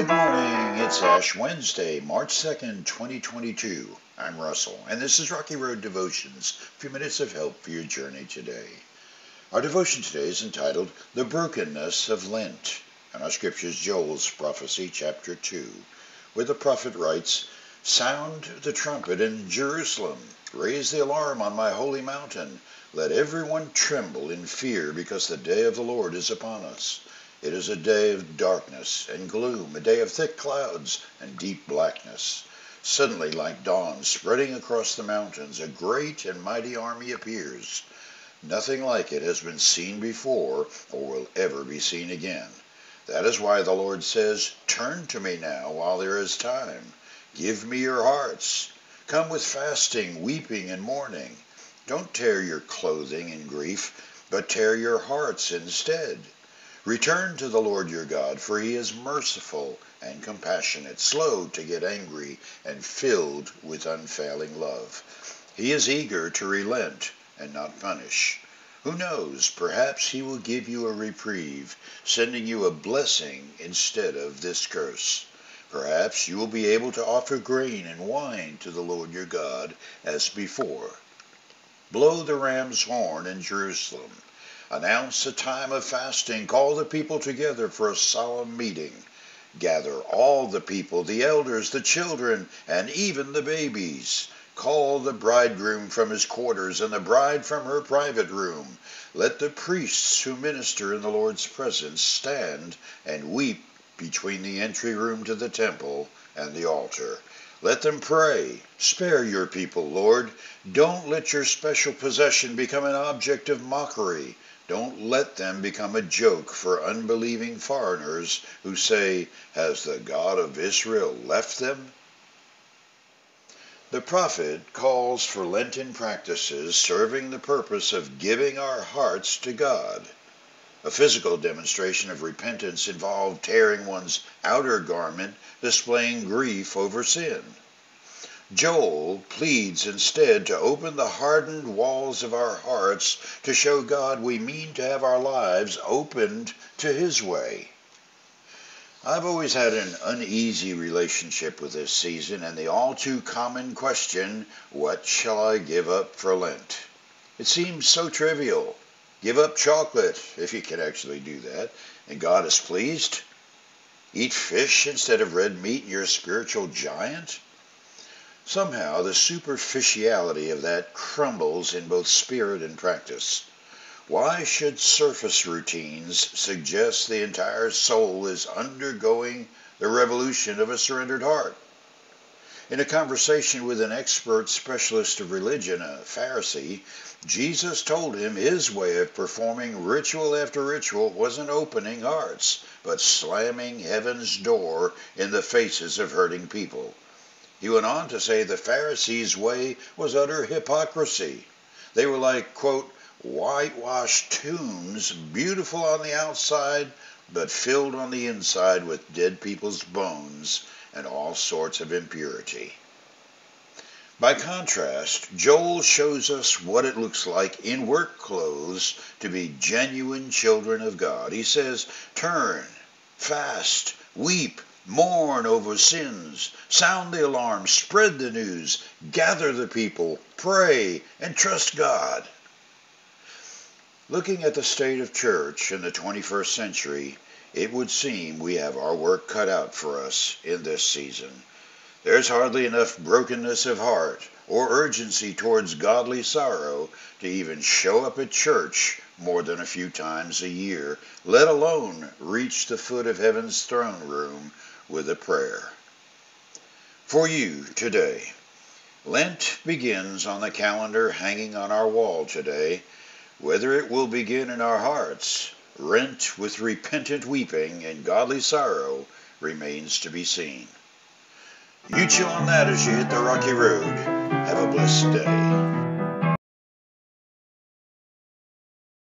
Good morning. It's Ash Wednesday, March 2nd, 2022. I'm Russell, and this is Rocky Road Devotions, a few minutes of help for your journey today. Our devotion today is entitled The Brokenness of Lent, and our scripture is Joel's Prophecy, chapter 2, where the prophet writes, Sound the trumpet in Jerusalem, raise the alarm on my holy mountain. Let everyone tremble in fear because the day of the Lord is upon us. It is a day of darkness and gloom, a day of thick clouds and deep blackness. Suddenly, like dawn spreading across the mountains, a great and mighty army appears. Nothing like it has been seen before or will ever be seen again. That is why the Lord says, Turn to me now while there is time. Give me your hearts. Come with fasting, weeping, and mourning. Don't tear your clothing in grief, but tear your hearts instead. Return to the Lord your God, for he is merciful and compassionate, slow to get angry, and filled with unfailing love. He is eager to relent and not punish. Who knows, perhaps he will give you a reprieve, sending you a blessing instead of this curse. Perhaps you will be able to offer grain and wine to the Lord your God as before. Blow the ram's horn in Jerusalem Announce a time of fasting. Call the people together for a solemn meeting. Gather all the people, the elders, the children, and even the babies. Call the bridegroom from his quarters and the bride from her private room. Let the priests who minister in the Lord's presence stand and weep between the entry room to the temple and the altar. Let them pray. Spare your people, Lord. Don't let your special possession become an object of mockery. Don't let them become a joke for unbelieving foreigners who say, Has the God of Israel left them? The prophet calls for Lenten practices serving the purpose of giving our hearts to God. A physical demonstration of repentance involved tearing one's outer garment, displaying grief over sin. Joel pleads instead to open the hardened walls of our hearts to show God we mean to have our lives opened to His way. I've always had an uneasy relationship with this season and the all too common question, what shall I give up for Lent? It seems so trivial. Give up chocolate, if you can actually do that, and God is pleased. Eat fish instead of red meat, and you're a spiritual giant. Somehow the superficiality of that crumbles in both spirit and practice. Why should surface routines suggest the entire soul is undergoing the revolution of a surrendered heart? In a conversation with an expert specialist of religion, a Pharisee, Jesus told him his way of performing ritual after ritual wasn't opening hearts, but slamming heaven's door in the faces of hurting people. He went on to say the Pharisees' way was utter hypocrisy. They were like, quote, whitewashed tombs, beautiful on the outside, but filled on the inside with dead people's bones and all sorts of impurity. By contrast, Joel shows us what it looks like in work clothes to be genuine children of God. He says, Turn, fast, weep, mourn over sins, sound the alarm, spread the news, gather the people, pray, and trust God. Looking at the state of church in the 21st century, it would seem we have our work cut out for us in this season. There's hardly enough brokenness of heart or urgency towards godly sorrow to even show up at church more than a few times a year, let alone reach the foot of heaven's throne room with a prayer. For you today, Lent begins on the calendar hanging on our wall today. Whether it will begin in our hearts, rent with repentant weeping and godly sorrow, remains to be seen. You chew on that as you hit the rocky road. Have a blessed day.